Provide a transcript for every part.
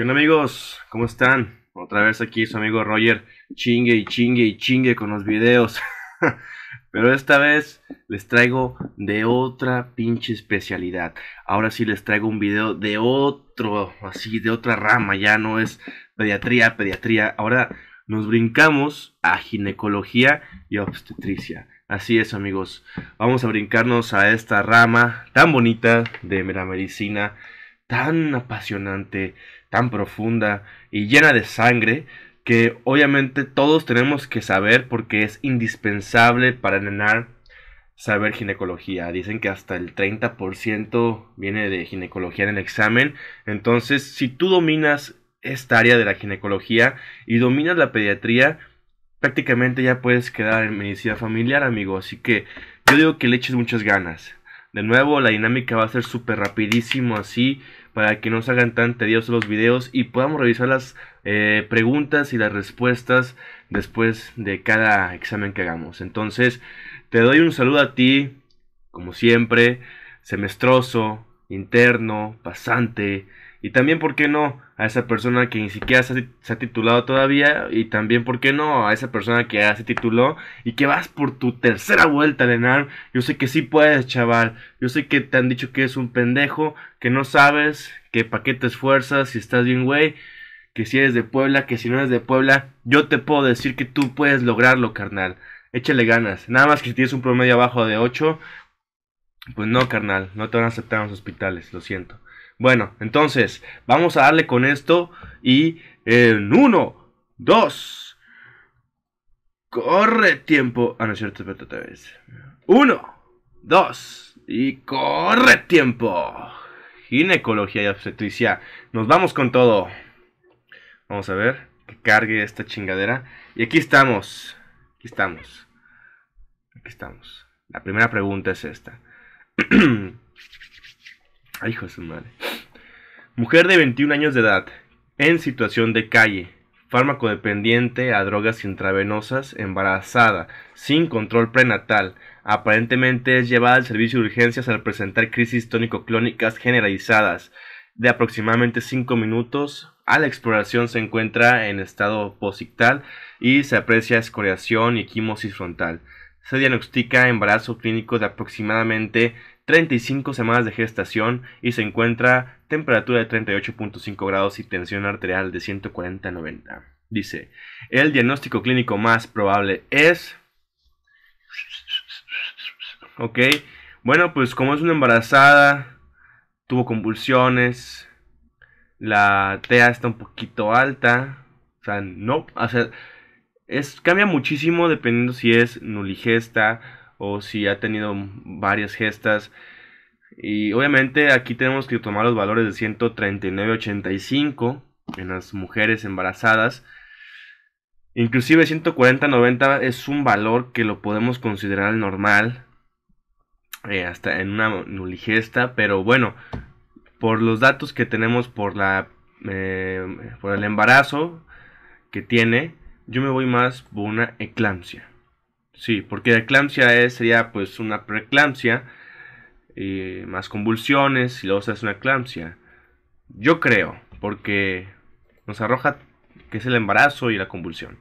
¿Qué amigos? ¿Cómo están? Otra vez aquí su amigo Roger, chingue y chingue y chingue con los videos. Pero esta vez les traigo de otra pinche especialidad. Ahora sí les traigo un video de otro, así, de otra rama. Ya no es pediatría, pediatría. Ahora nos brincamos a ginecología y obstetricia. Así es amigos. Vamos a brincarnos a esta rama tan bonita de la medicina, tan apasionante, tan profunda y llena de sangre que obviamente todos tenemos que saber porque es indispensable para entrenar saber ginecología. Dicen que hasta el 30% viene de ginecología en el examen. Entonces, si tú dominas esta área de la ginecología y dominas la pediatría, prácticamente ya puedes quedar en medicina familiar, amigo. Así que yo digo que le eches muchas ganas. De nuevo, la dinámica va a ser súper rapidísimo así para que no se hagan tan tediosos los videos y podamos revisar las eh, preguntas y las respuestas después de cada examen que hagamos. Entonces, te doy un saludo a ti, como siempre, semestroso, interno, pasante, y también, ¿por qué no? A esa persona que ni siquiera se ha, titulado todavía. Y también, ¿por qué no? A esa persona que ya se tituló y que vas por tu tercera vuelta de NAR. Yo sé que sí puedes, chaval. Yo sé que te han dicho que es un pendejo, que no sabes, que pa' qué te esfuerzas, si estás bien, güey. Que si eres de Puebla, que si no eres de Puebla, yo te puedo decir que tú puedes lograrlo, carnal. Échale ganas. Nada más que si tienes un promedio abajo de 8, pues no, carnal. No te van a aceptar en los hospitales, lo siento. Bueno, entonces, vamos a darle con esto y en uno, dos, corre tiempo. Ah, no es cierto, espérate otra vez. Uno, dos, y corre tiempo. Ginecología y obstetricia. Nos vamos con todo. Vamos a ver que cargue esta chingadera. Y aquí estamos. Aquí estamos. Aquí estamos. La primera pregunta es esta. Ay, hijo de su madre. Mujer de 21 años de edad, en situación de calle, fármaco dependiente a drogas intravenosas, embarazada, sin control prenatal, aparentemente es llevada al servicio de urgencias al presentar crisis tónico-clónicas generalizadas de aproximadamente 5 minutos. A la exploración se encuentra en estado posictal y se aprecia escoriación y quimosis frontal. Se diagnostica embarazo clínico de aproximadamente 35 semanas de gestación y se encuentra temperatura de 38.5 grados y tensión arterial de 140 a 90. Dice, el diagnóstico clínico más probable es... Ok, bueno, pues como es una embarazada, tuvo convulsiones, la TEA está un poquito alta, o sea, no, o sea, es, cambia muchísimo dependiendo si es nuligesta o si ha tenido varias gestas. Y obviamente aquí tenemos que tomar los valores de 139.85 en las mujeres embarazadas. Inclusive 140.90 es un valor que lo podemos considerar normal. Eh, hasta en una nuligesta. Pero bueno, por los datos que tenemos por la eh, por el embarazo que tiene, yo me voy más por una eclampsia. Sí, porque eclampsia es, sería pues una preeclampsia, y más convulsiones y luego se hace una eclampsia. Yo creo, porque nos arroja que es el embarazo y la convulsión.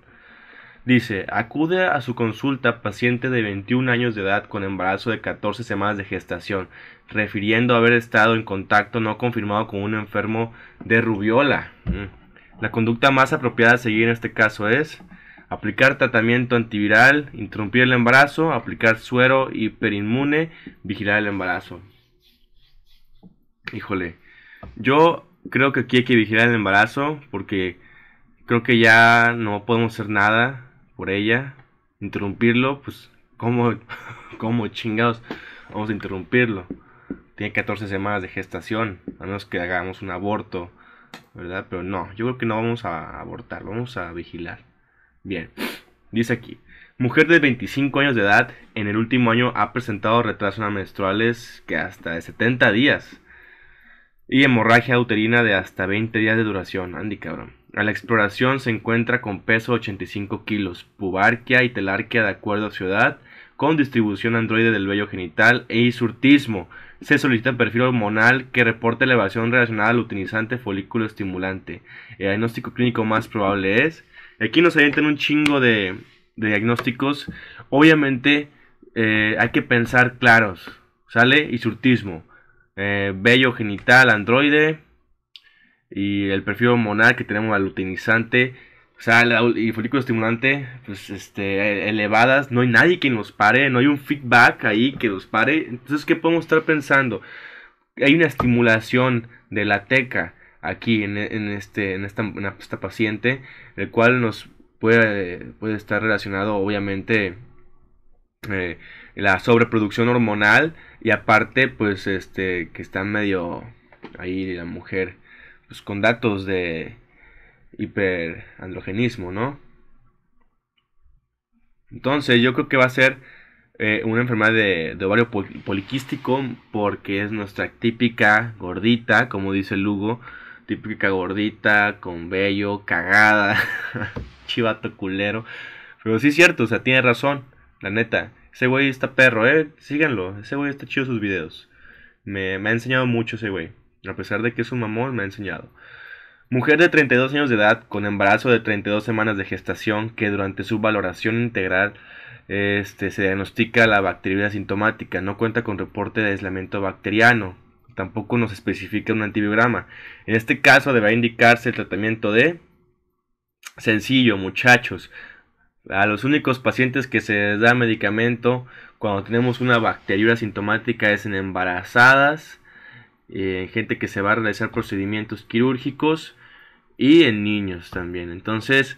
Dice, acude a su consulta paciente de 21 años de edad con embarazo de 14 semanas de gestación, refiriendo haber estado en contacto no confirmado con un enfermo de rubiola. Mm. La conducta más apropiada a seguir en este caso es aplicar tratamiento antiviral, interrumpir el embarazo, aplicar suero hiperinmune, vigilar el embarazo. Híjole, yo creo que aquí hay que vigilar el embarazo porque creo que ya no podemos hacer nada por ella. Interrumpirlo, pues, ¿cómo, cómo chingados vamos a interrumpirlo? Tiene 14 semanas de gestación, a menos que hagamos un aborto, ¿verdad? Pero no, yo creo que no vamos a abortar, vamos a vigilar. Bien, dice aquí. Mujer de 25 años de edad en el último año ha presentado retrasos menstruales que hasta de 70 días y hemorragia uterina de hasta 20 días de duración. Andy cabrón. A la exploración se encuentra con peso 85 kilos, pubarquia y telarquia de acuerdo a su edad, con distribución androide del vello genital e isurtismo. se solicita perfil hormonal que reporte elevación relacionada al luteinizante folículo estimulante. El diagnóstico clínico más probable es. Aquí nos avientan un chingo de, diagnósticos. Obviamente eh, hay que pensar claros. ¿Sale? Y surtismo. Eh, genital androide. Y el perfil hormonal que tenemos al luteinizante o sea, y folículo estimulante, pues, este, elevadas, no hay nadie que nos pare, no hay un feedback ahí que nos pare. Entonces, ¿qué podemos estar pensando? Hay una estimulación de la teca aquí en, este, en esta, esta, paciente, el cual nos puede, puede estar relacionado, obviamente, eh, la sobreproducción hormonal y aparte, pues, este, que está medio ahí la mujer, pues, con datos de hiperandrogenismo, ¿no? Entonces yo creo que va a ser eh, una enfermedad de, ovario poliquístico porque es nuestra típica gordita, como dice Lugo, típica gordita con vello, cagada, chivato culero. Pero sí es cierto, o sea, tiene razón, la neta. Ese güey está perro, eh, síganlo, ese güey está chido sus videos. Me, me ha enseñado mucho ese güey. A pesar de que es un mamón, me ha enseñado. Mujer de 32 años de edad con embarazo de 32 semanas de gestación que durante su valoración integral este, se diagnostica la bacteria asintomática, no cuenta con reporte de aislamiento bacteriano, tampoco nos especifica un antibiograma. En este caso deberá indicarse el tratamiento de sencillo, muchachos. A los únicos pacientes que se les da medicamento cuando tenemos una bacteria asintomática es en embarazadas, en gente que se va a realizar procedimientos quirúrgicos y en niños también. Entonces,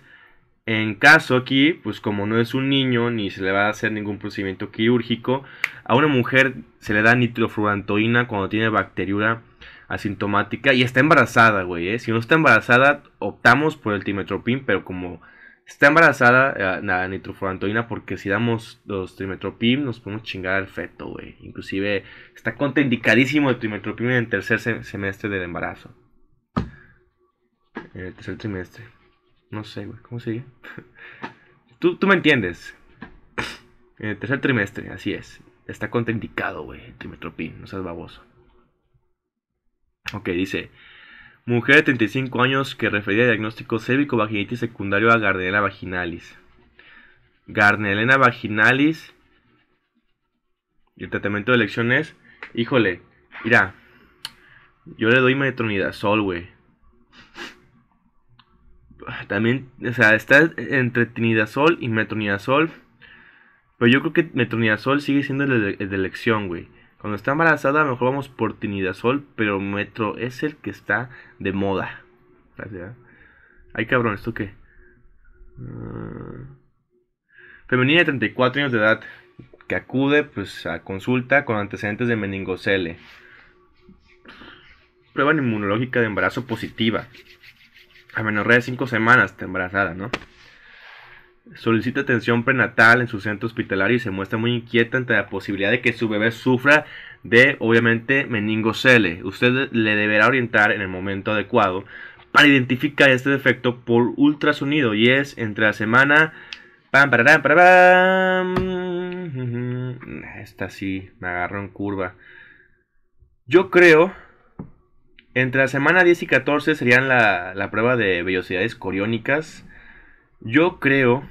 en caso aquí, pues como no es un niño ni se le va a hacer ningún procedimiento quirúrgico, a una mujer se le da nitrofurantoína cuando tiene bacteriura asintomática y está embarazada, güey. ¿eh? Si no está embarazada, optamos por el timetropin, pero como está embarazada, eh, la nitrofurantoína, porque si damos los trimetropin, nos podemos chingar al feto, güey. Inclusive está contraindicadísimo el trimetropin en el tercer semestre del embarazo en el tercer trimestre. No sé, güey, ¿cómo sigue? tú, tú me entiendes. Tercer trimestre, así es. Está contraindicado, güey, el trimetropin, no seas baboso. Ok, dice. Mujer de 35 años que refería a diagnóstico cévico vaginitis secundario a Gardnerella vaginalis. Gardnerella vaginalis. Y el tratamiento de elección es. Híjole, mira. Yo le doy metronidazol, güey también, o sea, está entre tinidazol y metronidazol. Pero yo creo que metronidazol sigue siendo el de, elección, güey. Cuando está embarazada, mejor vamos por tinidazol, pero metro es el que está de moda. Ay, cabrón, ¿esto qué? Uh, femenina de 34 años de edad que acude pues a consulta con antecedentes de meningocele. Prueba inmunológica de embarazo positiva amenorrea de 5 semanas, está embarazada, ¿no? Solicita atención prenatal en su centro hospitalario y se muestra muy inquieta ante la posibilidad de que su bebé sufra de, obviamente, meningocele. Usted le deberá orientar en el momento adecuado para identificar este defecto por ultrasonido y es entre la semana... Pam, para pam. Esta sí, me agarró en curva. Yo creo entre la semana 10 y 14 serían la, la prueba de vellosidades coriónicas. Yo creo.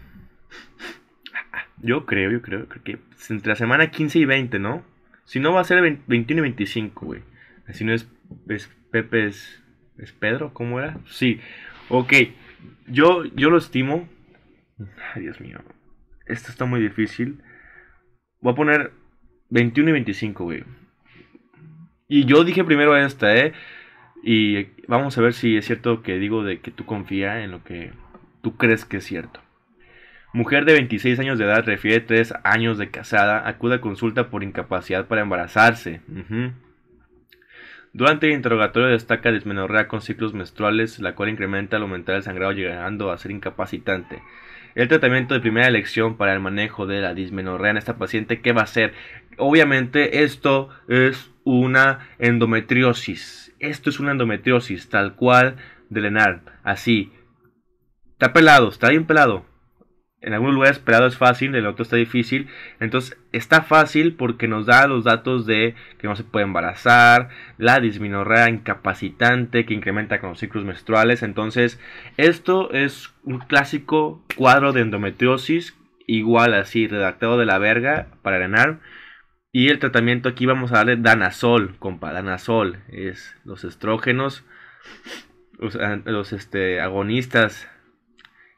Yo creo, yo creo, creo que entre la semana 15 y 20, ¿no? Si no va a ser 21 y 25, güey. Así no es, es Pepe, es, es Pedro, ¿cómo era? Sí, ok. Yo, yo lo estimo. Ay, Dios mío. Esto está muy difícil. Voy a poner 21 y 25, güey. Y yo dije primero esta, ¿eh? Y vamos a ver si es cierto que digo de que tú confías en lo que tú crees que es cierto. Mujer de 26 años de edad refiere 3 años de casada, acude a consulta por incapacidad para embarazarse. Durante el interrogatorio destaca dismenorrea con ciclos menstruales, la cual incrementa al aumentar el sangrado llegando a ser incapacitante. El tratamiento de primera elección para el manejo de la dismenorrea en esta paciente, ¿qué va a ser? Obviamente esto es una endometriosis esto es una endometriosis, tal cual de Lenar, así. Está pelado, está bien pelado. en algunos lugares esperado es fácil, en el otro está difícil. Entonces está fácil porque nos da los datos de que no se puede embarazar, la disminorrea incapacitante que incrementa con los ciclos menstruales. Entonces esto es un clásico cuadro de endometriosis, igual así, redactado de la verga para ganar. Y el tratamiento aquí vamos a darle danazol, compa, danazol. Es los estrógenos, los, los este, agonistas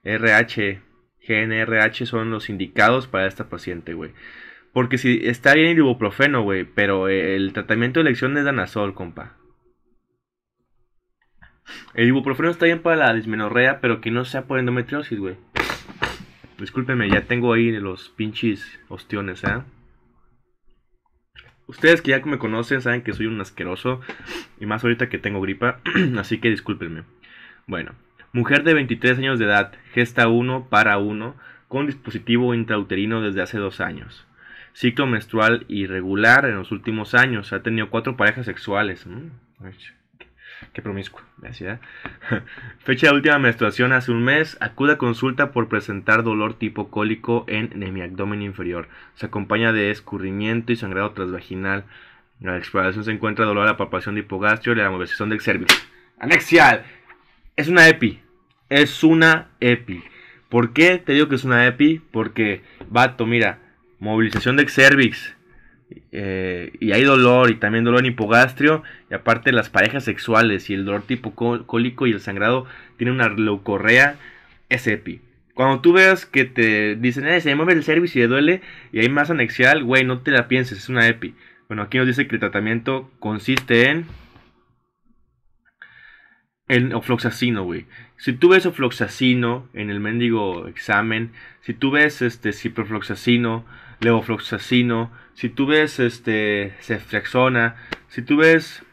RH GNRH son los indicados para esta paciente, güey. Porque si está bien el ibuprofeno, güey, pero el tratamiento de elección es danazol, compa. El ibuprofeno está bien para la dismenorrea, pero que no sea por endometriosis, güey. Discúlpeme, ya tengo ahí los pinches ostiones, ¿eh? Ustedes que ya me conocen saben que soy un asqueroso. Y más ahorita que tengo gripa. así que discúlpenme. Bueno, Mujer de 23 años de edad, gesta 1 para 1, con dispositivo intrauterino desde hace dos años. Ciclo menstrual irregular en los últimos años. Ha tenido cuatro parejas sexuales. Qué promiscuo. Fecha de última menstruación hace un mes. Acude a consulta por presentar dolor tipo cólico en mi abdomen inferior. Se acompaña de escurrimiento y sangrado transvaginal. En la exploración se encuentra dolor a la palpación de hipogastrio y la movilización del cervix. Anexial. Es una EPI. Es una EPI. ¿Por qué te digo que es una EPI? Porque, vato, mira, movilización de cervix. Eh, y hay dolor y también dolor en hipogastrio. Y aparte las parejas sexuales y el dolor tipo cólico y el sangrado tiene una leucorrea. Es EPI. Cuando tú veas que te dicen, eh, se mueve el cervix y le duele y hay más anexial, güey, no te la pienses, es una EPI. Bueno, aquí nos dice que el tratamiento consiste en el ofloxacino, güey. Si tú ves ofloxacino en el mendigo examen, si tú ves este ciprofloxacino, levofloxacino, si tú ves este ceftriaxona, si tú ves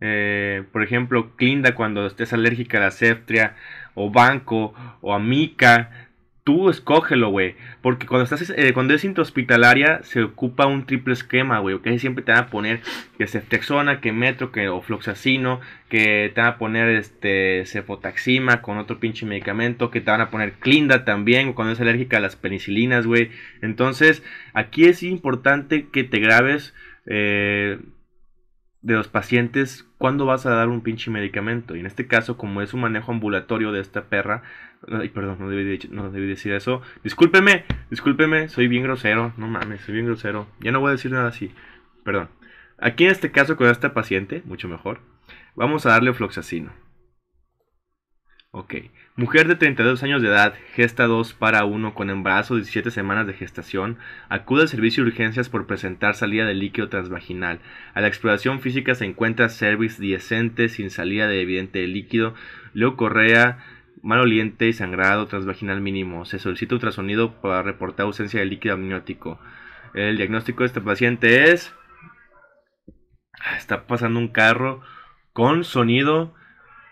eh, por ejemplo, Clinda cuando estés alérgica a la ceftria, o Banco, o Amica, tú escógelo, güey. Porque cuando estás eh, cuando es intrahospitalaria se ocupa un triple esquema, güey. Que siempre te van a poner que ceftriaxona, que metro, que ofloxacino, que te van a poner este cefotaxima con otro pinche medicamento, que te van a poner clinda también cuando es alérgica a las penicilinas, güey. Entonces, aquí es importante que te grabes eh, de los pacientes cuándo vas a dar un pinche medicamento. Y en este caso, como es un manejo ambulatorio de esta perra, perdón, no debí, decir eso. Discúlpeme, discúlpeme, soy bien grosero. No mames, soy bien grosero. Ya no voy a decir nada así. Perdón. Aquí en este caso con esta paciente, mucho mejor, vamos a darle floxacino. Ok. Mujer de 32 años de edad, gesta 2 para 1 con embarazo 17 semanas de gestación, acude al servicio de urgencias por presentar salida de líquido transvaginal. A la exploración física se encuentra cervix diecente sin salida de evidente líquido, leucorrea, mal oliente y sangrado transvaginal mínimo. Se solicita ultrasonido para reportar ausencia de líquido amniótico. El diagnóstico de este paciente es... Está pasando un carro con sonido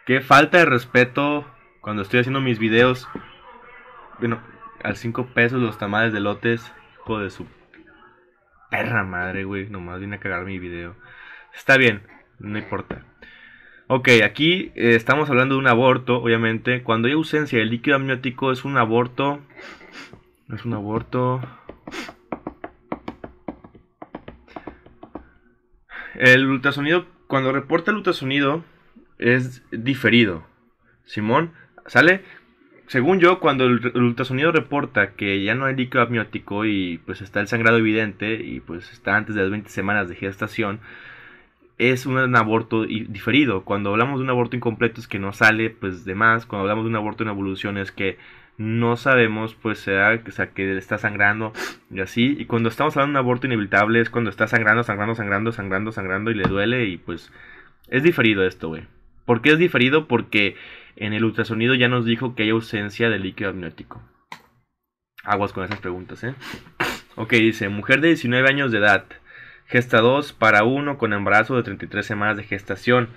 Qué falta de respeto cuando estoy haciendo mis videos. Bueno, al 5 pesos los tamales de lotes. Hijo de su perra madre, güey. Nomás vine a cagar mi video. Está bien, no importa. Ok, aquí eh, estamos hablando de un aborto, obviamente. Cuando hay ausencia de líquido amniótico es un aborto. Es un aborto. El ultrasonido, cuando reporta el ultrasonido, es diferido. Simón, ¿sale? Según yo, cuando el, ultrasonido reporta que ya no hay líquido amniótico y pues está el sangrado evidente y pues está antes de las 20 semanas de gestación, es un, aborto diferido. Cuando hablamos de un aborto incompleto es que no sale pues de más. Cuando hablamos de un aborto en evolución es que no sabemos pues sea, o sea que está sangrando y así. Y cuando estamos hablando de un aborto inevitable es cuando está sangrando, sangrando, sangrando, sangrando, sangrando y le duele y pues es diferido esto, güey. ¿Por qué es diferido? Porque en el ultrasonido ya nos dijo que hay ausencia de líquido amniótico. Aguas con esas preguntas, ¿eh? Ok, dice, mujer de 19 años de edad, gesta 2 para 1 con embarazo de 33 semanas de gestación.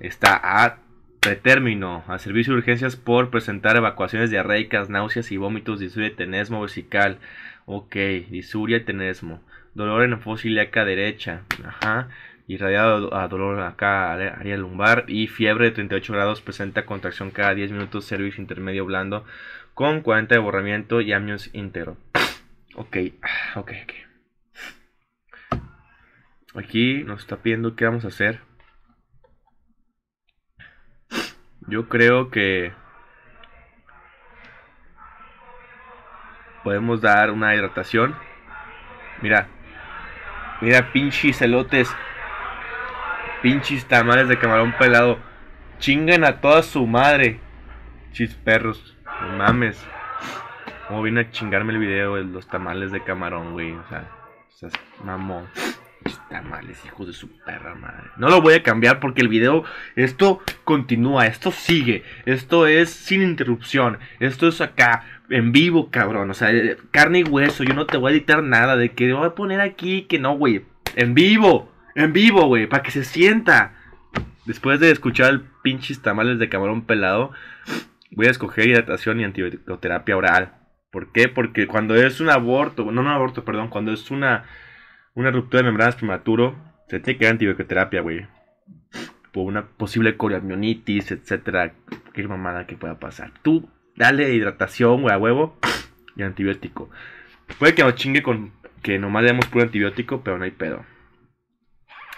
Está a pretérmino, a servicio de urgencias por presentar evacuaciones diarreicas, náuseas y vómitos, disuria y tenesmo vesical. Ok, disuria y tenesmo. Dolor en la fosa derecha. Ajá irradiado a dolor acá, área lumbar y fiebre de 38 grados, presenta contracción cada 10 minutos, cervix intermedio blando con 40 de borramiento y amnios íntegro. Ok, ok, ok. Aquí nos está pidiendo qué vamos a hacer. Yo creo que podemos dar una hidratación. Mira, mira, pinches elotes, pinches tamales de camarón pelado. Chingan a toda su madre, chis perros, no mames. Como vine a chingarme el video de los tamales de camarón, güey. O sea, o sea mamón. Tamales, hijos de su perra madre. No lo voy a cambiar porque el video, esto continúa, esto sigue, esto es sin interrupción, esto es acá, en vivo, cabrón. O sea, eh, carne y hueso, yo no te voy a editar nada de que voy a poner aquí, que no, güey. En vivo, en vivo, güey, para que se sienta. Después de escuchar el pinches tamales de camarón pelado, voy a escoger hidratación y antibioterapia oral. ¿Por qué? Porque cuando es un aborto, no, no un aborto, perdón, cuando es una, una ruptura de membranas prematuro, se tiene que dar antibioterapia, güey. Por una posible coriamionitis, etcétera. Qué mamada que pueda pasar. Tú, dale hidratación, güey, a huevo y antibiótico. Puede que nos chingue con que nomás le demos puro antibiótico, pero no hay pedo.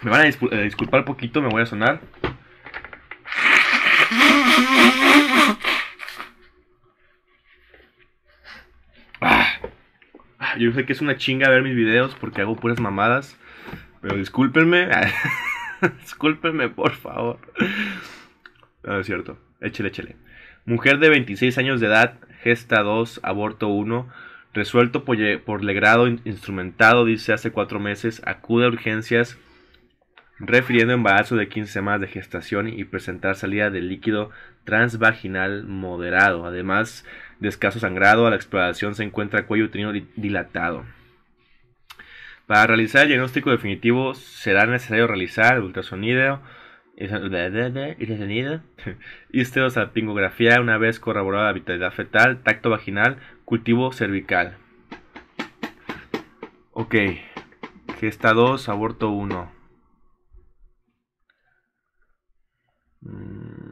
Me van a eh, disculpar un poquito, me voy a sonar. Yo sé que es una chinga ver mis videos porque hago puras mamadas. Pero discúlpenme. discúlpenme, por favor. No, es cierto. Échele, échele. Mujer de 26 años de edad, gesta 2, aborto 1. Resuelto por, legrado instrumentado, dice hace cuatro meses. Acude a urgencias refiriendo embarazo de 15 semanas de gestación y presentar salida de líquido transvaginal moderado. Además de escaso sangrado, a la exploración se encuentra cuello uterino dilatado. Para realizar el diagnóstico definitivo será necesario realizar ultrasonido, histerosalpingografía una vez corroborada la vitalidad fetal, tacto vaginal, cultivo cervical. Ok, gesta 2, aborto 1. Mm.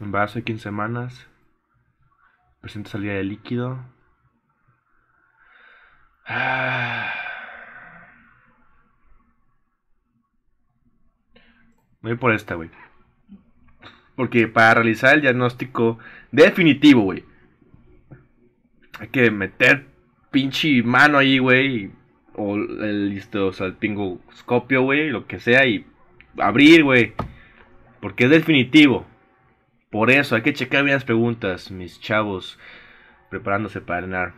Embarazo de 15 semanas. Presenta salida de líquido. Voy por esta, güey. Porque para realizar el diagnóstico definitivo, güey. Hay que meter pinche mano ahí, güey. O el listo, o sea, el pingoscopio, güey. Lo que sea. Y abrir, güey. Porque es definitivo. Por eso hay que checar bien las preguntas, mis chavos, preparándose para ganar.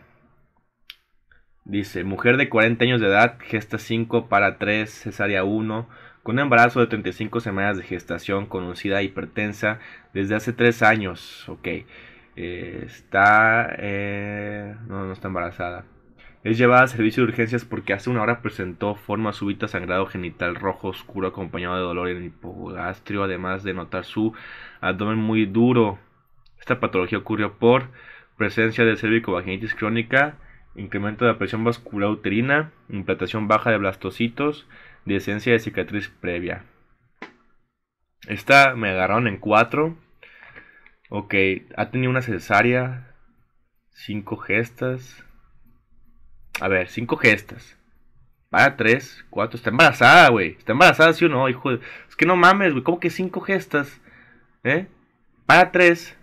Dice, mujer de 40 años de edad, gesta 5 para 3, cesárea 1, con embarazo de 35 semanas de gestación, conocida hipertensa desde hace 3 años. Ok, eh, está... Eh, no, no está embarazada. Es llevada a servicio de urgencias porque hace una hora presentó forma súbita sangrado genital rojo oscuro acompañado de dolor en el hipogastrio, además de notar su abdomen muy duro. Esta patología ocurrió por presencia de cervicovaginitis crónica, incremento de la presión vascular uterina, implantación baja de blastocitos, esencia de cicatriz previa. Esta me agarraron en 4. Ok, ha tenido una cesárea, 5 gestas, a ver, cinco gestas. Para tres, cuatro. Está embarazada, güey. Está embarazada, sí o no, hijo. Es que no mames, güey. ¿Cómo que cinco gestas? ¿Eh? Para tres.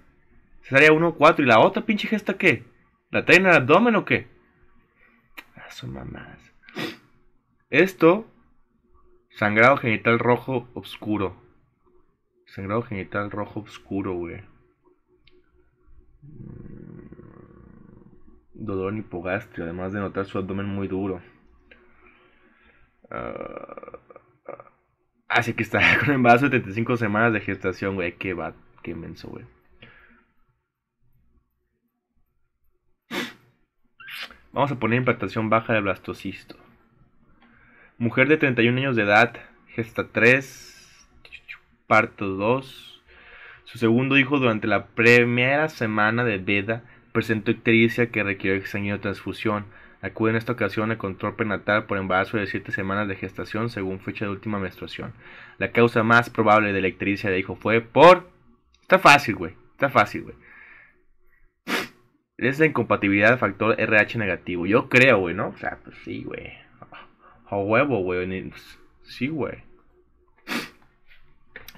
Sería uno, cuatro. ¿Y la otra pinche gesta qué? ¿La traen al abdomen o qué? Ah, son mamás. Esto. Sangrado genital rojo oscuro. Sangrado genital rojo oscuro, güey. Dolor hipogastrio, además de notar su abdomen muy duro. Uh, así que está con embarazo de 35 semanas de gestación, güey. Qué va, qué inmenso, güey. Vamos a poner implantación baja de blastocisto. Mujer de 31 años de edad, gesta 3, parto 2. Su segundo hijo durante la primera semana de vida presentó ictericia que requirió extraño transfusión. Acude en esta ocasión al control prenatal por embarazo de 7 semanas de gestación según fecha de última menstruación. La causa más probable de la ictericia de hijo fue por... Está fácil, güey. Está fácil, güey. Es la incompatibilidad factor RH negativo. Yo creo, güey, ¿no? O sea, pues sí, güey. A huevo, güey. Sí, güey.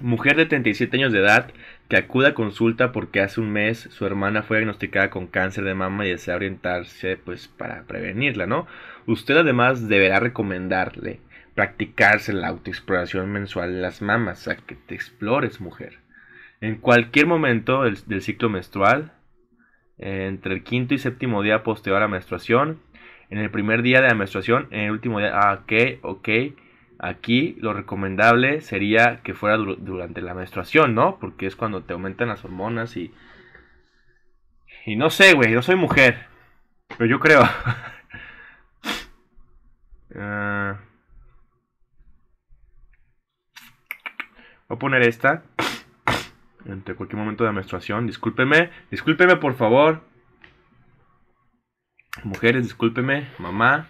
Mujer de 37 años de edad que acude a consulta porque hace un mes su hermana fue diagnosticada con cáncer de mama y desea orientarse pues para prevenirla, ¿no? Usted además deberá recomendarle practicarse la autoexploración mensual de las mamas, a que te explores, mujer. En cualquier momento del, ciclo menstrual, entre el quinto y séptimo día posterior a la menstruación, en el primer día de la menstruación, en el último día, ah, ok, ok, Aquí lo recomendable sería que fuera durante la menstruación, ¿no? Porque es cuando te aumentan las hormonas y... Y no sé, güey, no soy mujer. Pero yo creo. Ah. voy a poner esta. Entre cualquier momento de menstruación. Discúlpeme. Discúlpeme, por favor. Mujeres, discúlpeme. Mamá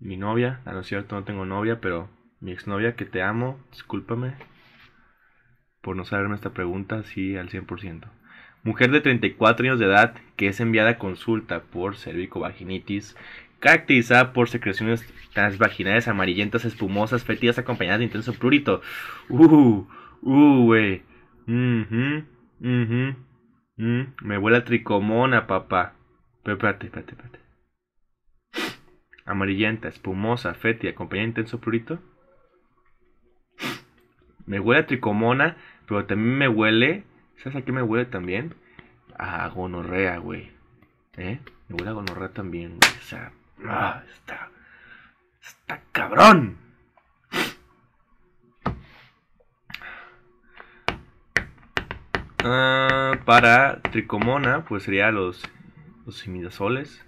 mi novia, a ah, es cierto, no tengo novia, pero mi exnovia, que te amo, discúlpame por no saberme esta pregunta así al 100%. Mujer de 34 años de edad que es enviada a consulta por cervicovaginitis, caracterizada por secreciones transvaginales amarillentas, espumosas, fétidas acompañadas de intenso prurito. Uh, uh, güey. Uh Me huele tricomona, papá. Pero espérate, espérate, espérate amarillenta, espumosa, fétida, acompañada de intenso prurito. Me huele a tricomona, pero también me huele. ¿Sabes a qué me huele también? A gonorrea, güey. ¿Eh? Me huele a gonorrea también, güey. O sea, ah, está. Está cabrón. Ah, para tricomona, pues sería los, los imidazoles.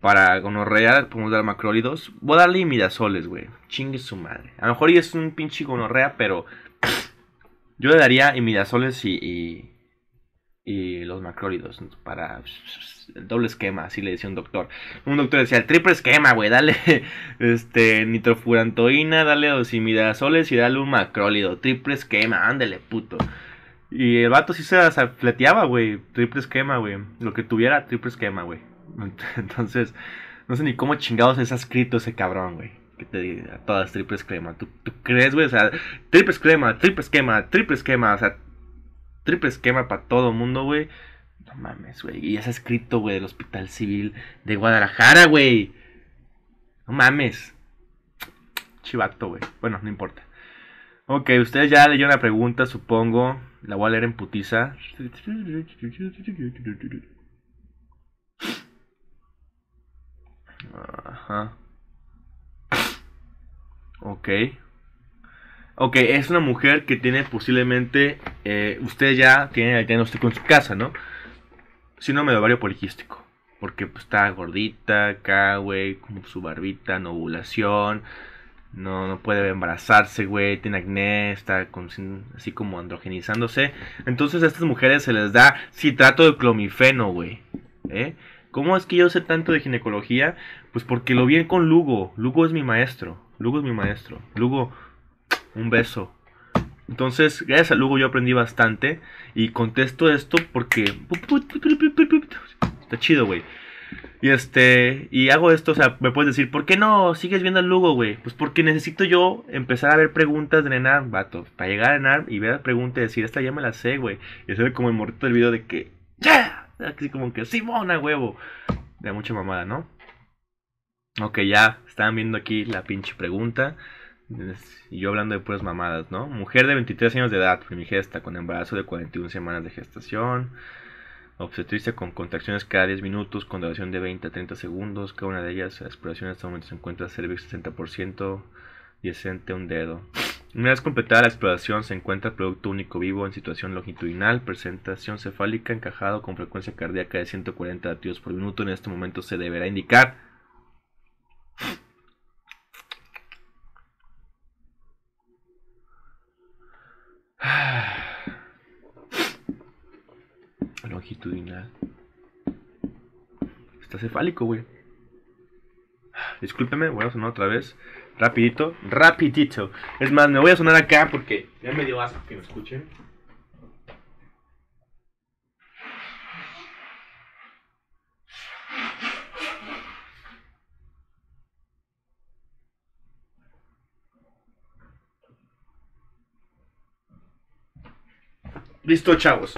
Para gonorrea podemos dar macrólidos. Voy a darle imidazoles, güey. Chingue su madre. A lo mejor es un pinche gonorrea, pero yo le daría imidazoles y, y, los macrólidos para el doble esquema, así le decía un doctor. Un doctor decía, el triple esquema, güey, dale este nitrofurantoína, dale los imidazoles y dale un macrólido. Triple esquema, ándele, puto. Y el vato sí se fleteaba, güey. Triple esquema, güey. Lo que tuviera, triple esquema, güey. Entonces, no sé ni cómo chingados es escrito ese cabrón, güey. Que te diga todas triple esquema. ¿Tú, crees, güey? O sea, triple esquema, triple esquema, triple esquema. O sea, triple esquema para todo mundo, güey. No mames, güey. Y es escrito, güey, del Hospital Civil de Guadalajara, güey. No mames. Chivato, güey. Bueno, no importa. Ok, ustedes ya leyeron la pregunta, supongo. La voy a leer en putiza. Ajá. Ok. Ok, es una mujer que tiene posiblemente. Eh, usted ya tiene el diagnóstico en su casa, ¿no? Síndrome de ovario poliquístico. Porque pues, está gordita, acá, güey, como su barbita, no ovulación. No, no puede embarazarse, güey. Tiene acné, está así como androgenizándose. Entonces a estas mujeres se les da citrato de clomifeno, güey. ¿Eh? ¿Cómo es que yo sé tanto de ginecología? Pues porque lo vi con Lugo. Lugo es mi maestro. Lugo es mi maestro. Lugo, un beso. Entonces, gracias a Lugo yo aprendí bastante. Y contesto esto porque... Está chido, güey. Y este, y hago esto, o sea, me puedes decir, ¿por qué no sigues viendo al Lugo, güey? Pues porque necesito yo empezar a ver preguntas de Enar, vato. Para llegar a Enar y ver la pregunta y decir, esta ya me la sé, güey. Y ve como el morrito del video de que, ¡ya! Así como que, Simona, huevo. De mucha mamada, ¿no? Ok, ya están viendo aquí la pinche pregunta. Y yo hablando de puras mamadas, ¿no? Mujer de 23 años de edad, primigesta, con embarazo de 41 semanas de gestación. Obstetricia con contracciones cada 10 minutos, con duración de 20 a 30 segundos. Cada una de ellas, la exploración hasta el momento se encuentra cervix 60% y ascente un dedo. Una vez completada la exploración, se encuentra el producto único vivo en situación longitudinal, presentación cefálica encajado con frecuencia cardíaca de 140 latidos por minuto. En este momento se deberá indicar longitudinal. está cefálico, güey. Discúlpeme, voy a sonar otra vez. Rapidito, rapidito. Es más, me voy a sonar acá porque ya me dio asco que me escuchen. Listo, chavos.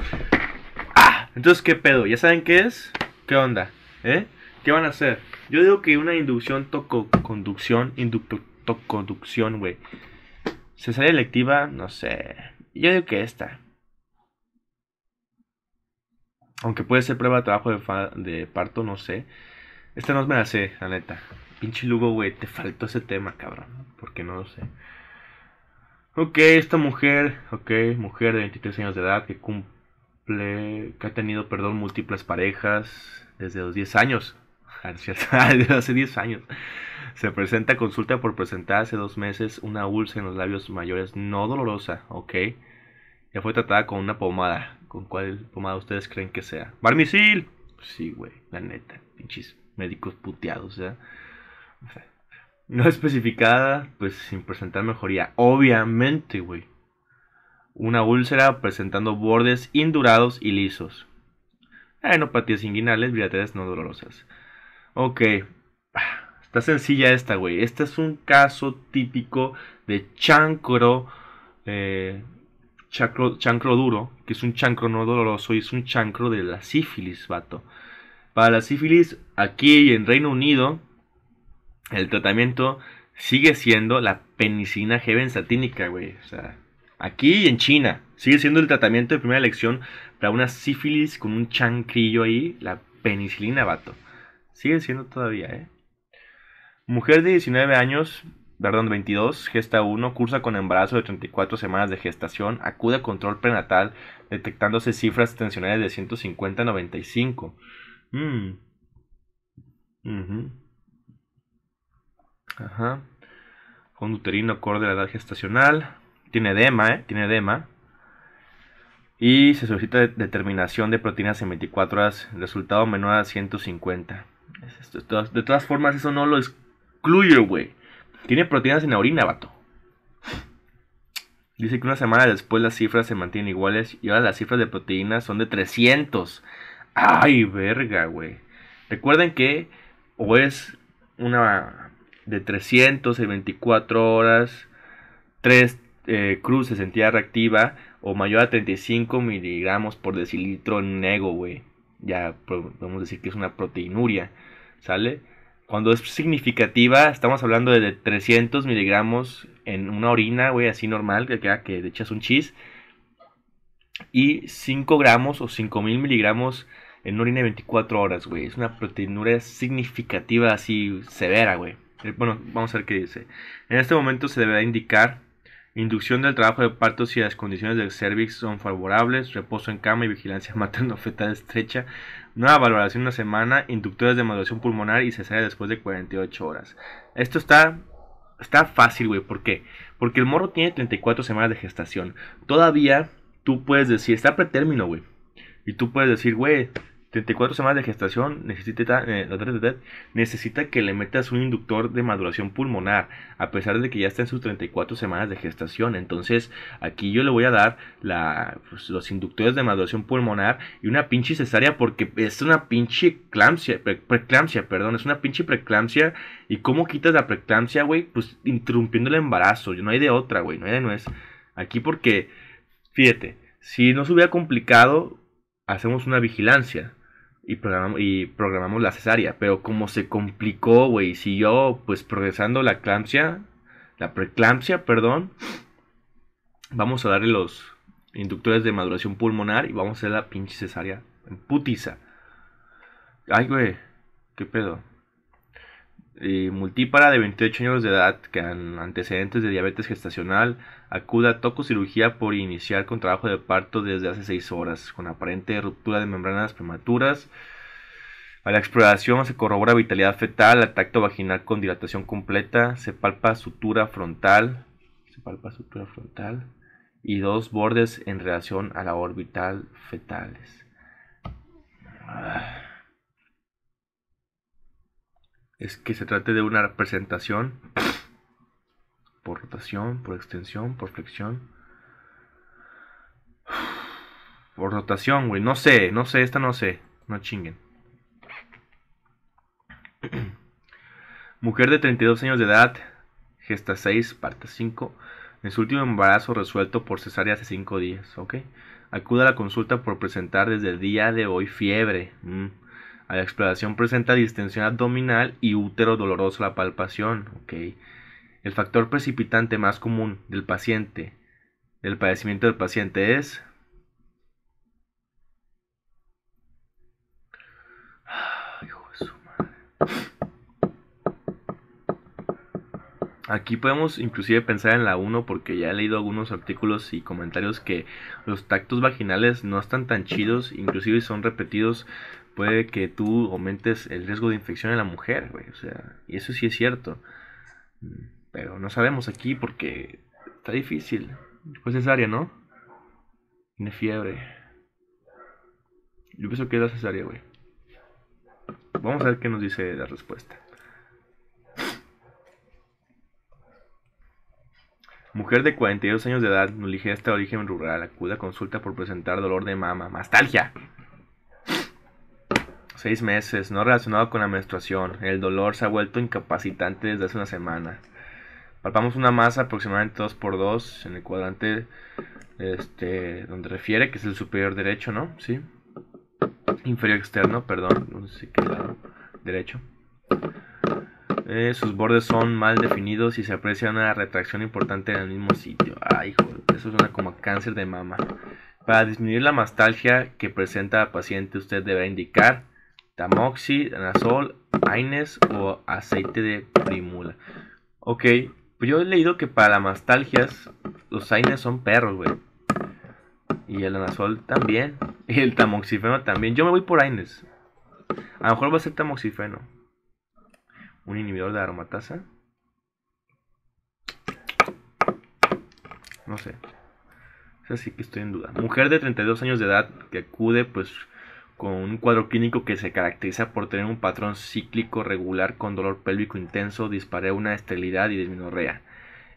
Ah, entonces, ¿qué pedo? ¿Ya saben qué es? ¿Qué onda? ¿Eh? ¿Qué van a hacer? Yo digo que una inducción toco conducción, inducto conducción, güey. Cesárea electiva, no sé. Yo digo que esta. Aunque puede ser prueba de trabajo de, de parto, no sé. Esta no me la sé, la neta. Pinche Lugo, güey, te faltó ese tema, cabrón. Porque no lo sé. Ok, esta mujer, ok, mujer de 23 años de edad que cumple, que ha tenido, perdón, múltiples parejas desde los 10 años. hace 10 años. Se presenta consulta por presentar hace dos meses una úlcera en los labios mayores no dolorosa, ok. Ya fue tratada con una pomada. ¿Con cuál pomada ustedes creen que sea? ¡Barmisil! Sí, güey, la neta. Pinches médicos puteados, ¿ya? O sea, no especificada, pues sin presentar mejoría. Obviamente, güey. Una úlcera presentando bordes indurados y lisos. Enopatías inguinales, bilaterales no dolorosas. Ok. Está sencilla esta, güey. Este es un caso típico de chancro, eh, chancro, duro, que es un chancro no doloroso y es un chancro de la sífilis, vato. Para la sífilis, aquí en Reino Unido, el tratamiento sigue siendo la penicilina G benzatínica, güey. O sea, aquí en China sigue siendo el tratamiento de primera elección para una sífilis con un chancrillo ahí, la penicilina, vato. Sigue siendo todavía, ¿eh? Mujer de 19 años, perdón, 22, gesta 1, cursa con embarazo de 34 semanas de gestación, acude a control prenatal, detectándose cifras tensionales de 150 a 95. Mmm. Ajá. Con uterino acorde a la edad gestacional. Tiene edema, ¿eh? Tiene edema. Y se solicita determinación de proteínas en 24 horas. Resultado menor a 150. De todas formas, eso no lo excluye, güey. Tiene proteínas en la orina, vato. Dice que una semana después las cifras se mantienen iguales y ahora las cifras de proteínas son de 300. Ay, verga, güey. Recuerden que o es una de 300 en 24 horas, 3 eh, cruces en tierra reactiva o mayor a 35 miligramos por decilitro en ego, güey. Ya podemos decir que es una proteinuria, ¿sale? Cuando es significativa, estamos hablando de 300 miligramos en una orina, güey, así normal, que queda que echas un chis. Y 5 gramos o 5000 miligramos en una orina de 24 horas, güey. Es una proteinuria significativa, así severa, güey. Eh, bueno, vamos a ver qué dice. En este momento se deberá indicar inducción del trabajo de parto si las condiciones del cervix son favorables, reposo en cama y vigilancia materno-fetal estrecha, nueva valoración una semana, inductores de maduración pulmonar y cesárea después de 48 horas. Esto está, está fácil, güey. ¿Por qué? Porque el morro tiene 34 semanas de gestación. Todavía tú puedes decir, está pretérmino, güey. Y tú puedes decir, güey, 34 semanas de gestación necesita, eh, necesita que le metas un inductor de maduración pulmonar, a pesar de que ya está en sus 34 semanas de gestación. Entonces, aquí yo le voy a dar la, pues, los inductores de maduración pulmonar y una pinche cesárea porque es una pinche eclampsia, preeclampsia, perdón, es una pinche preeclampsia. ¿Y cómo quitas la preeclampsia, güey? Pues interrumpiendo el embarazo. No hay de otra, güey, no hay de nuez. Aquí porque, fíjate, si no se hubiera complicado, hacemos una vigilancia y programamos, y programamos la cesárea. Pero como se complicó, güey, siguió pues progresando la eclampsia, la preeclampsia, perdón, vamos a darle los inductores de maduración pulmonar y vamos a hacer la pinche cesárea en putiza. Ay, güey, qué pedo. Y multípara de 28 años de edad que han antecedentes de diabetes gestacional acuda a tococirugía por iniciar con trabajo de parto desde hace 6 horas con aparente ruptura de membranas prematuras. A la exploración se corrobora vitalidad fetal, al tacto vaginal con dilatación completa, se palpa sutura frontal, se palpa sutura frontal y dos bordes en relación a la orbital fetales. Ah. Es que se trate de una representación por rotación, por extensión, por flexión. Por rotación, güey. No sé, no sé, esta no sé. No chinguen. Mujer de 32 años de edad, gesta 6, parte 5. En su último embarazo resuelto por cesárea hace 5 días, ¿ok? Acude a la consulta por presentar desde el día de hoy fiebre. Mm. A la exploración presenta distensión abdominal y útero doloroso a la palpación. El factor precipitante más común del paciente, del padecimiento del paciente es Aquí podemos inclusive pensar en la 1 porque ya he leído algunos artículos y comentarios que los tactos vaginales no están tan chidos, inclusive son repetidos, puede que tú aumentes el riesgo de infección en la mujer, güey, o sea, y eso sí es cierto. Pero no sabemos aquí porque está difícil. Pues cesárea, ¿no? Tiene fiebre. Yo pienso que es la cesárea, güey. Vamos a ver qué nos dice la respuesta. Mujer de 42 años de edad, ligera origen rural, acude a consulta por presentar dolor de mama, mastalgia. Seis meses, no relacionado con la menstruación. El dolor se ha vuelto incapacitante desde hace una semana. Palpamos una masa aproximadamente 2x2 en el cuadrante este, donde refiere, que es el superior derecho, ¿no? Sí. Inferior externo, perdón, no sé qué lado. Derecho. Eh, sus bordes son mal definidos y se aprecia una retracción importante en el mismo sitio. Ay, hijo, eso suena como cáncer de mama. Para disminuir la mastalgia que presenta el paciente, usted deberá indicar tamoxi, anazol, aines o aceite de primula. Ok, pues yo he leído que para mastalgias los AINES son perros, güey. Y el anazol también. Y el tamoxifeno también. Yo me voy por AINES. A lo mejor va a ser tamoxifeno. Un inhibidor de aromatasa. No sé. O sí que estoy en duda. Mujer de 32 años de edad que acude pues con un cuadro clínico que se caracteriza por tener un patrón cíclico regular con dolor pélvico intenso, dispareunia, esterilidad y disminorrea.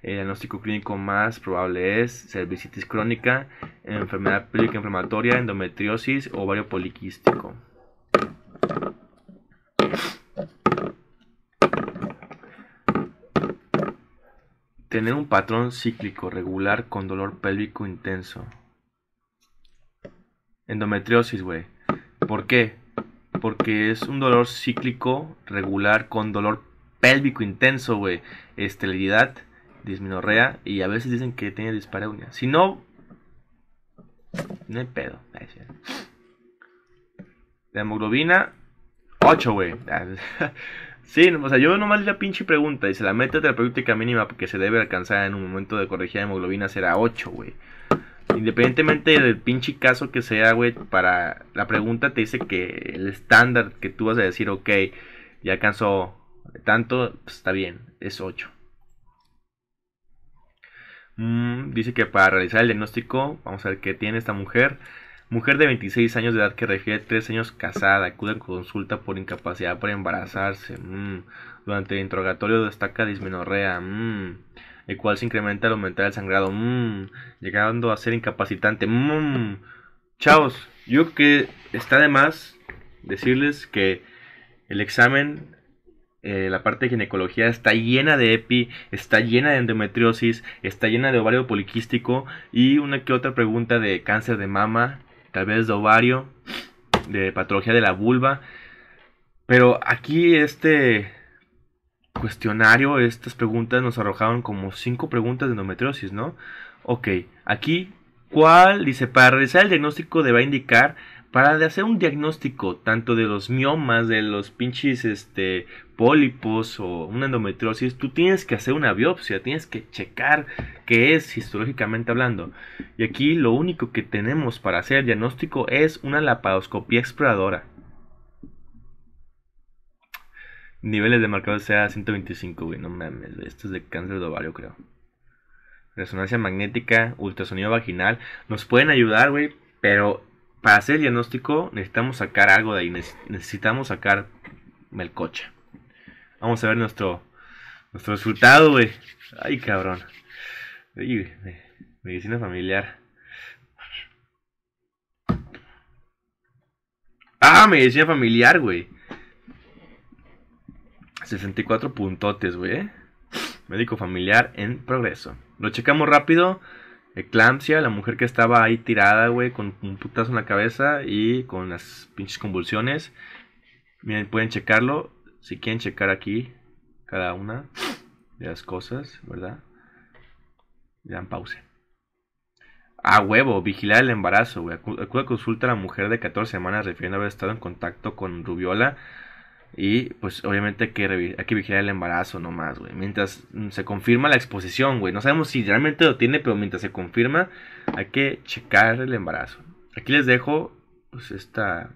El diagnóstico clínico más probable es cervicitis crónica, enfermedad pélvica inflamatoria, endometriosis, ovario poliquístico. Tener un patrón cíclico regular con dolor pélvico intenso. Endometriosis, güey. ¿Por qué? Porque es un dolor cíclico regular con dolor pélvico intenso, güey. Esterilidad, disminorrea y a veces dicen que tiene dispareunia. Si no, no hay pedo. La hemoglobina, 8, güey. Sí, o sea, yo nomás la pinche pregunta se la meta terapéutica mínima que se debe alcanzar en un momento de corregir la hemoglobina será 8, güey. Independientemente del pinche caso que sea, güey, para la pregunta te dice que el estándar que tú vas a decir, ok, ya alcanzó tanto, pues está bien, es 8. Mm, dice que para realizar el diagnóstico, vamos a ver qué tiene esta mujer. Mujer de 26 años de edad que refiere 3 años casada, acude en consulta por incapacidad para embarazarse. Mm, durante el interrogatorio destaca dismenorrea. Mm, el cual se incrementa al aumentar el sangrado, mmm, llegando a ser incapacitante. Mmm. Chavos, yo que está de más decirles que el examen, eh, la parte de ginecología está llena de epi, está llena de endometriosis, está llena de ovario poliquístico y una que otra pregunta de cáncer de mama, tal vez de ovario, de patología de la vulva. Pero aquí este cuestionario, estas preguntas nos arrojaron como cinco preguntas de endometriosis, ¿no? Ok, aquí, ¿cuál? Dice, para realizar el diagnóstico debe indicar, para hacer un diagnóstico tanto de los miomas, de los pinches este, pólipos o una endometriosis, tú tienes que hacer una biopsia, tienes que checar qué es histológicamente hablando. Y aquí lo único que tenemos para hacer el diagnóstico es una laparoscopía exploradora. Niveles de marcador sea 125, güey. No mames, Esto es de cáncer de ovario, creo. Resonancia magnética, ultrasonido vaginal. Nos pueden ayudar, güey. Pero para hacer el diagnóstico necesitamos sacar algo de ahí. Necesitamos sacar melcocha. Vamos a ver nuestro, nuestro resultado, güey. Ay, cabrón. medicina familiar. Ah, medicina familiar, güey. 64 puntotes, güey. Médico familiar en progreso. Lo checamos rápido. Eclampsia, la mujer que estaba ahí tirada, güey, con un putazo en la cabeza y con las pinches convulsiones. Miren, pueden checarlo. Si quieren checar aquí cada una de las cosas, ¿verdad? Le dan pause. Ah, huevo, vigilar el embarazo, güey. Acuda consulta a la mujer de 14 semanas refiriendo haber estado en contacto con Rubiola y pues obviamente hay que, hay que vigilar el embarazo nomás, güey. Mientras se confirma la exposición, güey. No sabemos si realmente lo tiene, pero mientras se confirma hay que checar el embarazo. Aquí les dejo pues esta...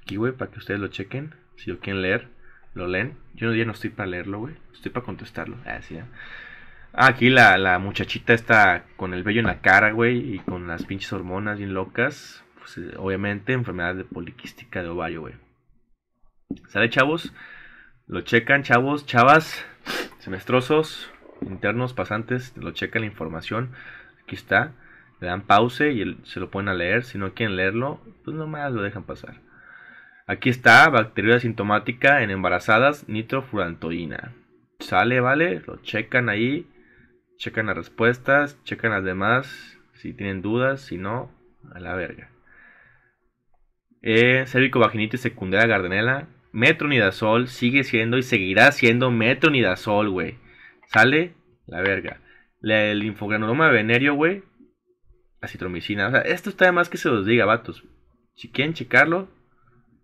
Aquí, güey, para que ustedes lo chequen. Si lo quieren leer, lo leen. Yo ya no estoy para leerlo, güey. Estoy para contestarlo. Ah, sí, ah, aquí la, la muchachita está con el vello en la cara, güey. Y con las pinches hormonas bien locas. Pues eh, obviamente enfermedad de poliquística de ovario, güey. ¿Sale, chavos? Lo checan, chavos, chavas, semestrosos, internos, pasantes, lo checan la información. Aquí está. Le dan pause y se lo ponen a leer. Si no quieren leerlo, pues nomás lo dejan pasar. Aquí está, bacteria asintomática en embarazadas, nitrofurantoína. Sale, vale, lo checan ahí. Checan las respuestas, checan las demás. Si tienen dudas, si no, a la verga. Eh, vaginitis secundaria gardenela, metronidazol sigue siendo y seguirá siendo metronidazol, güey. ¿Sale? La verga. el infogranuloma venerio, güey. Acitromicina. O sea, esto está de más que se los diga, vatos. Si quieren checarlo,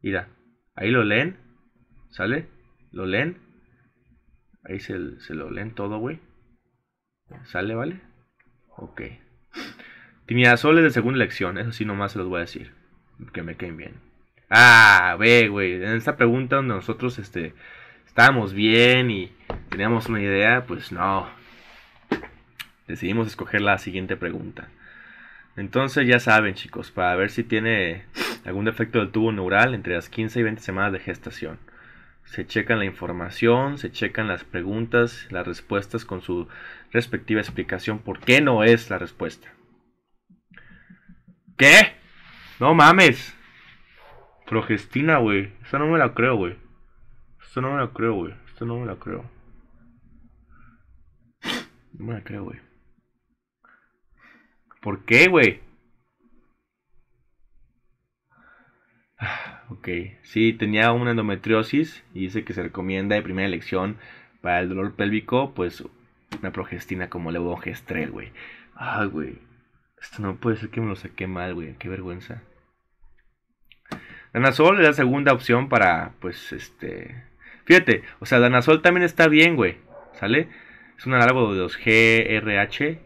mira. Ahí lo leen. ¿Sale? Lo leen. Ahí se, lo leen todo, güey. ¿Sale, vale? Ok. Tinidazol es de segunda elección. Eso sí, nomás se los voy a decir. Que me queden bien. Ah, ve, güey. En esta pregunta donde nosotros este, estábamos bien y teníamos una idea, pues no. Decidimos escoger la siguiente pregunta. Entonces ya saben, chicos, para ver si tiene algún defecto del tubo neural entre las 15 y 20 semanas de gestación. Se checan la información, se checan las preguntas, las respuestas con su respectiva explicación por qué no es la respuesta. ¿Qué? No mames. Progestina, güey. Esto no me la creo, güey. Esto no me la creo, güey. Esto no me la creo. No me la creo, güey. ¿Por qué, güey? Ok, sí, tenía una endometriosis y dice que se recomienda de primera elección para el dolor pélvico, pues una progestina como levogestrel, güey. Ah, güey. Esto no puede ser que me lo saqué mal, güey. Qué vergüenza. Danazol es la segunda opción para, pues, este... Fíjate, o sea, Danazol también está bien, güey. ¿Sale? Es un análogo de los GRH.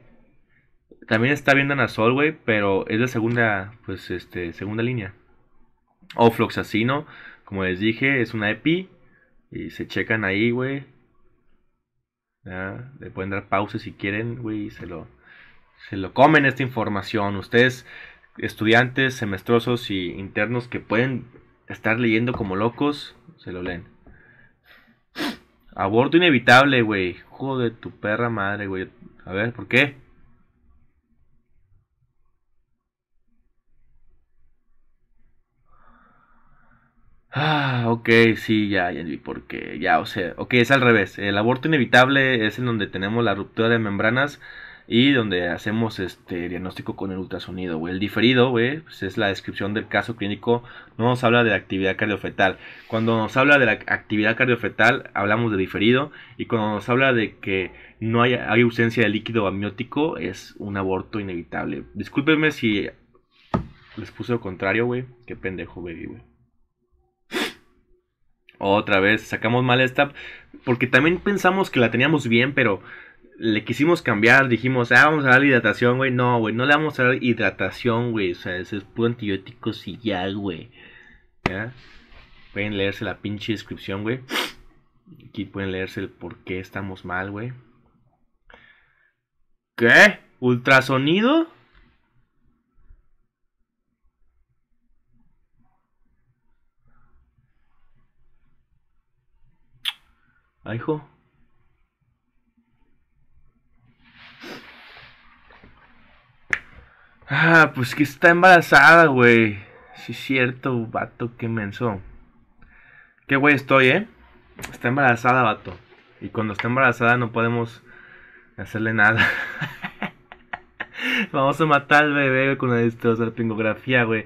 También está bien Danazol, güey, pero es de segunda, pues, este, segunda línea. O Floxacino, como les dije, es una EPI. Y se checan ahí, güey. Le pueden dar pausa si quieren, güey, se lo, se lo comen esta información. Ustedes estudiantes semestrosos y internos que pueden estar leyendo como locos, se lo leen. Aborto inevitable, güey. Joder, tu perra madre, güey. A ver, ¿por qué? Ah, ok, sí, ya, ya. Ya, o sea, ok, es al revés. El aborto inevitable es en donde tenemos la ruptura de membranas y donde hacemos este diagnóstico con el ultrasonido, güey. El diferido, güey, pues es la descripción del caso clínico, no nos habla de la actividad cardiofetal. Cuando nos habla de la actividad cardiofetal, hablamos de diferido, y cuando nos habla de que no hay, ausencia de líquido amniótico, es un aborto inevitable. Discúlpenme si les puse lo contrario, güey. Qué pendejo, baby, güey. Otra vez, sacamos mal esta, porque también pensamos que la teníamos bien, pero le quisimos cambiar, dijimos, ah, vamos a dar hidratación, güey. No, güey, no le vamos a dar hidratación, güey. O sea, ese es puro antibiótico y ya, güey. ¿Ya? Pueden leerse la pinche descripción, güey. Aquí pueden leerse el por qué estamos mal, güey. ¿Qué? ¿Ultrasonido? Ay, hijo. Pues que está embarazada, güey. Sí, es cierto, vato, qué menso. Qué güey estoy, ¿eh? Está embarazada, vato. Y cuando está embarazada no podemos hacerle nada. Vamos a matar al bebé con la destrozapingografía, güey.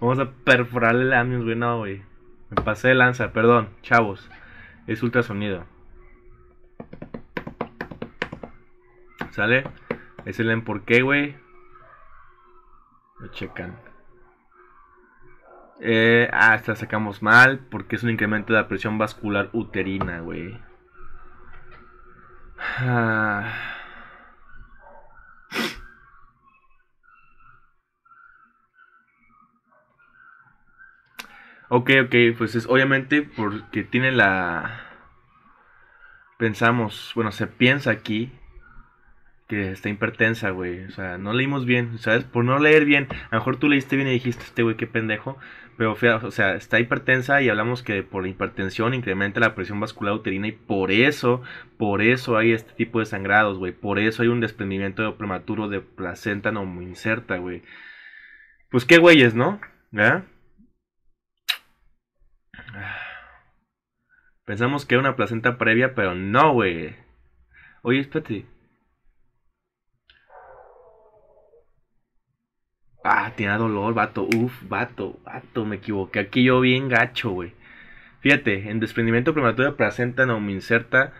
Vamos a perforarle labios, güey. No, güey. Me pasé de lanza, perdón, chavos. Es ultrasonido. ¿Sale? Es el en por qué, güey. Lo checan. Eh, ah, esta sacamos mal porque es un incremento de la presión vascular uterina, güey. Ah. Ok, ok, pues es obviamente porque tiene la... Pensamos, bueno, se piensa aquí que está hipertensa, güey. O sea, no leímos bien, ¿sabes? Por no leer bien. A lo mejor tú leíste bien y dijiste, este güey, qué pendejo. Pero, o sea, está hipertensa y hablamos que por la hipertensión incrementa la presión vascular uterina y por eso, por eso hay este tipo de sangrados, güey. Por eso hay un desprendimiento prematuro de placenta no muy inserta, güey. Pues qué güeyes, ¿no? ¿Ya? Pensamos que era una placenta previa, pero no, güey. Oye, espérate. Ah, tiene dolor, vato. Uf, vato, vato, me equivoqué. Aquí yo bien gacho, güey. Fíjate, en desprendimiento prematuro de placenta no me inserta.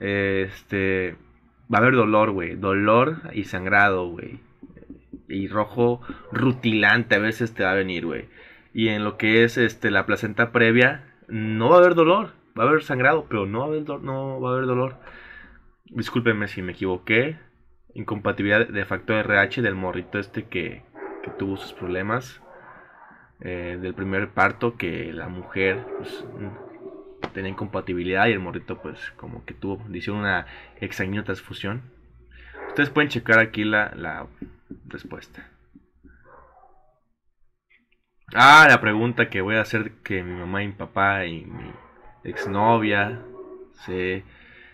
Este. Va a haber dolor, güey. Dolor y sangrado, güey. Y rojo rutilante a veces te va a venir, güey. Y en lo que es este la placenta previa, no va a haber dolor. Va a haber sangrado, pero no va a haber, no va a haber dolor. Discúlpenme si me equivoqué. Incompatibilidad de factor RH del morrito este que, que tuvo sus problemas eh, del primer parto, que la mujer pues, tenía incompatibilidad y el morrito pues como que tuvo, dice una extraña transfusión. Ustedes pueden checar aquí la, la respuesta. Ah, la pregunta que voy a hacer que mi mamá y mi papá y mi exnovia se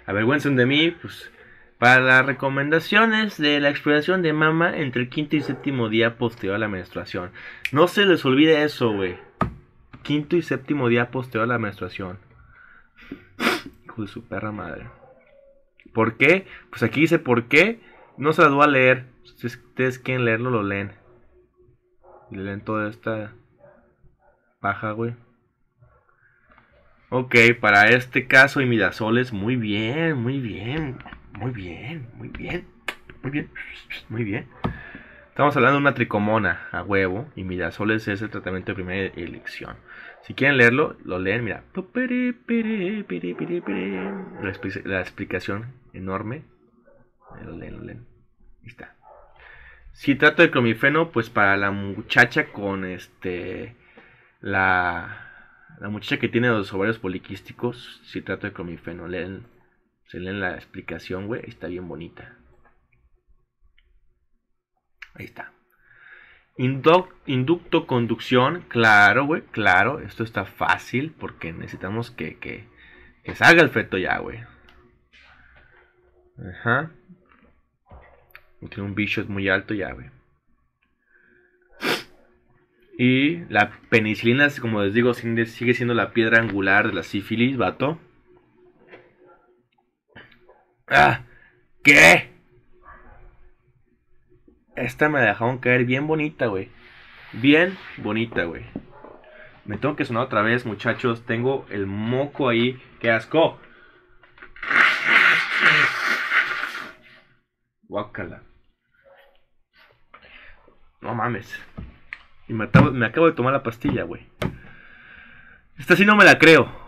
avergüencen de mí, pues para las recomendaciones de la exploración de mama entre el quinto y séptimo día posterior a la menstruación. No se les olvide eso, güey. Quinto y séptimo día posterior a la menstruación. Hijo de su perra madre. ¿Por qué? Pues aquí dice por qué. No se las voy a leer. Si ustedes quieren leerlo, lo leen. Y leen toda esta paja, güey. Ok, para este caso imidazoles, muy bien, muy bien. Muy bien, muy bien, muy bien, muy bien. Estamos hablando de una tricomona a huevo y midazoles es el tratamiento de primera elección. Si quieren leerlo, lo leen, mira. La, explicación enorme. Lo leen, lo leen. Ahí está. Si trato de clomifeno, pues para la muchacha con este. La, la muchacha que tiene los ovarios poliquísticos, si trato de clomifeno, leen se leen la explicación, güey. Está bien bonita. Ahí está. inducto conducción, claro, güey, claro. Esto está fácil porque necesitamos que, que, que salga el feto ya, güey. Ajá. Tiene un bicho muy alto ya, güey. Y la penicilina, como les digo, sigue siendo la piedra angular de la sífilis, vato. Ah, ¿qué? Esta me la dejaron caer bien bonita, güey. Bien bonita, güey. Me tengo que sonar otra vez, muchachos. Tengo el moco ahí. ¡Qué asco! Guácala. No mames. Y me acabo, me acabo de tomar la pastilla, güey. Esta sí no me la creo.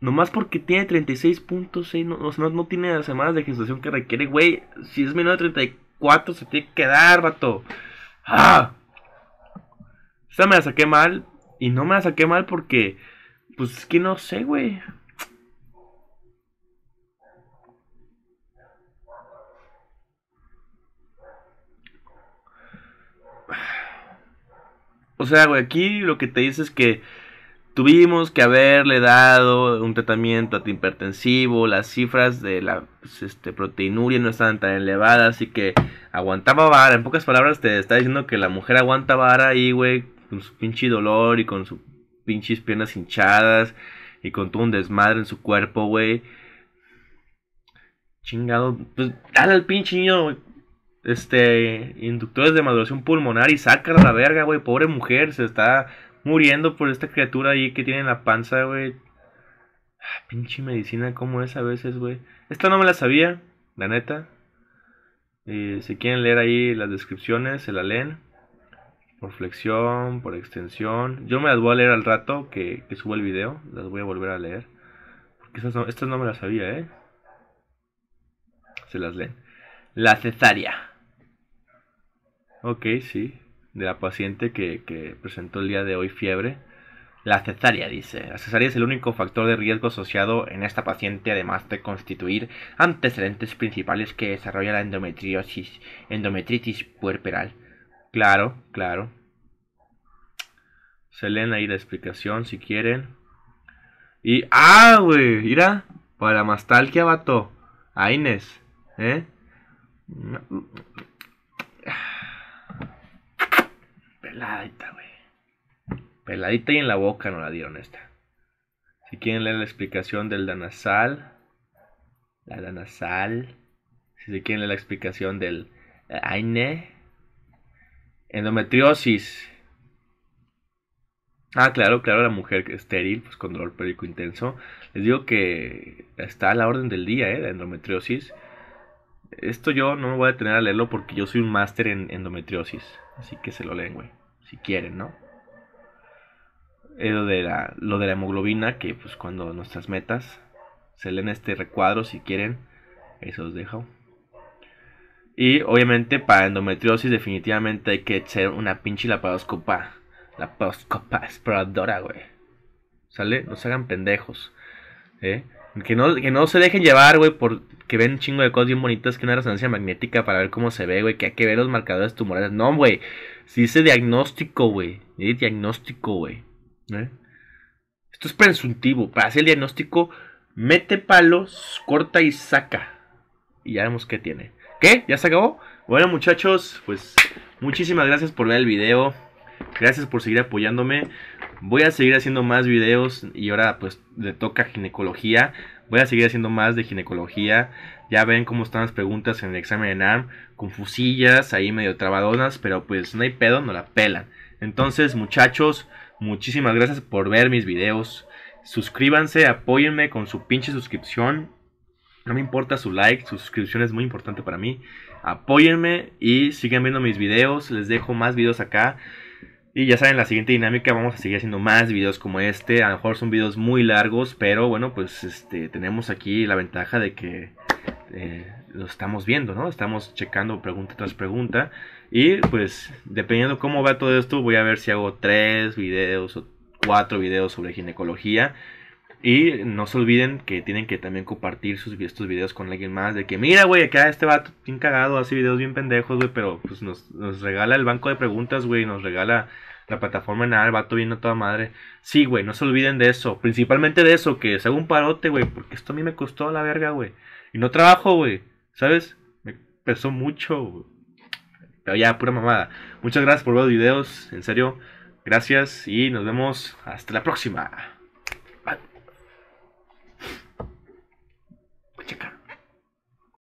Nomás porque tiene 36.6, no, no, no, tiene las semanas de gestación que requiere, güey. Si es menor de 34, se tiene que dar, vato. ¡Ah! Esta me la saqué mal. Y no me la saqué mal porque, pues es que no sé, güey. O sea, güey, aquí lo que te dice es que Tuvimos que haberle dado un tratamiento antihipertensivo, las cifras de la pues, este, proteinuria no estaban tan elevadas, así que aguantaba vara. En pocas palabras te está diciendo que la mujer aguanta vara ahí, güey, con su pinche dolor y con sus pinches piernas hinchadas y con todo un desmadre en su cuerpo, güey. Chingado, pues dale al pinche niño, este, inductores de maduración pulmonar y saca la verga, güey. Pobre mujer, se está muriendo por esta criatura ahí que tiene en la panza, güey. Ah, pinche medicina como es a veces, güey. Esta no me la sabía, la neta. Eh, si quieren leer ahí las descripciones, se la leen. Por flexión, por extensión. Yo me las voy a leer al rato que, que subo el video. Las voy a volver a leer. Porque estas no, estas no me las sabía, ¿eh? Se las leen. La cesárea. Ok, sí de la paciente que, presentó el día de hoy fiebre. La cesárea dice, la cesárea es el único factor de riesgo asociado en esta paciente, además de constituir antecedentes principales que desarrolla la endometriosis, endometritis puerperal. Claro, claro. Se leen ahí la explicación si quieren. Y, ah, güey, mira, para la mastalgia, vato. A Inés, ¿eh? Peladita, güey. Peladita y en la boca no la dieron esta. Si quieren leer la explicación del danasal. La danasal. Si se quieren leer la explicación del AINE. Endometriosis. Ah, claro, claro, la mujer estéril, pues con dolor intenso. Les digo que está a la orden del día, ¿eh? La endometriosis. Esto yo no me voy a detener a leerlo porque yo soy un máster en endometriosis. Así que se lo leen, güey si quieren, ¿no? lo de, la, lo de la hemoglobina, que pues cuando nuestras metas se leen este recuadro, si quieren, eso os dejo. Y obviamente para endometriosis definitivamente hay que ser una pinche laparoscopa. Laparoscopa exploradora, güey. ¿Sale? No se hagan pendejos. ¿eh? Que no, que no se dejen llevar, güey, por que ven un chingo de cosas bien bonitas que una resonancia magnética para ver cómo se ve, güey, que hay que ver los marcadores tumorales. No, güey. Si dice diagnóstico, güey. diagnóstico, güey. ¿Eh? Esto es presuntivo. Para hacer el diagnóstico, mete palos, corta y saca. Y ya vemos qué tiene. ¿Qué? ¿Ya se acabó? Bueno, muchachos, pues muchísimas gracias por ver el video. Gracias por seguir apoyándome. Voy a seguir haciendo más videos y ahora pues le toca ginecología. Voy a seguir haciendo más de ginecología. Ya ven cómo están las preguntas en el examen de NAM. Confusillas, ahí medio trabadonas, pero pues no hay pedo, no la pelan. Entonces muchachos, muchísimas gracias por ver mis videos. Suscríbanse, apóyenme con su pinche suscripción. No me importa su like, su suscripción es muy importante para mí. Apóyenme y sigan viendo mis videos. Les dejo más videos acá. Y ya saben, la siguiente dinámica vamos a seguir haciendo más videos como este. A lo mejor son videos muy largos, pero bueno, pues este tenemos aquí la ventaja de que eh, lo estamos viendo, ¿no? Estamos checando pregunta tras pregunta. Y pues dependiendo cómo va todo esto, voy a ver si hago tres videos o cuatro videos sobre ginecología. Y no se olviden que tienen que también compartir sus, estos videos con alguien más. De que, mira, güey, acá este vato bien cagado, hace videos bien pendejos, güey, pero pues nos, regala el banco de preguntas, güey, nos regala la plataforma en nada, el vato viene a toda madre. Sí, güey, no se olviden de eso. Principalmente de eso, que se haga un parote, güey, porque esto a mí me costó la verga, güey. Y no trabajo, güey, ¿sabes? Me pesó mucho, güey. Pero ya, pura mamada. Muchas gracias por ver los videos, en serio. Gracias y nos vemos hasta la próxima.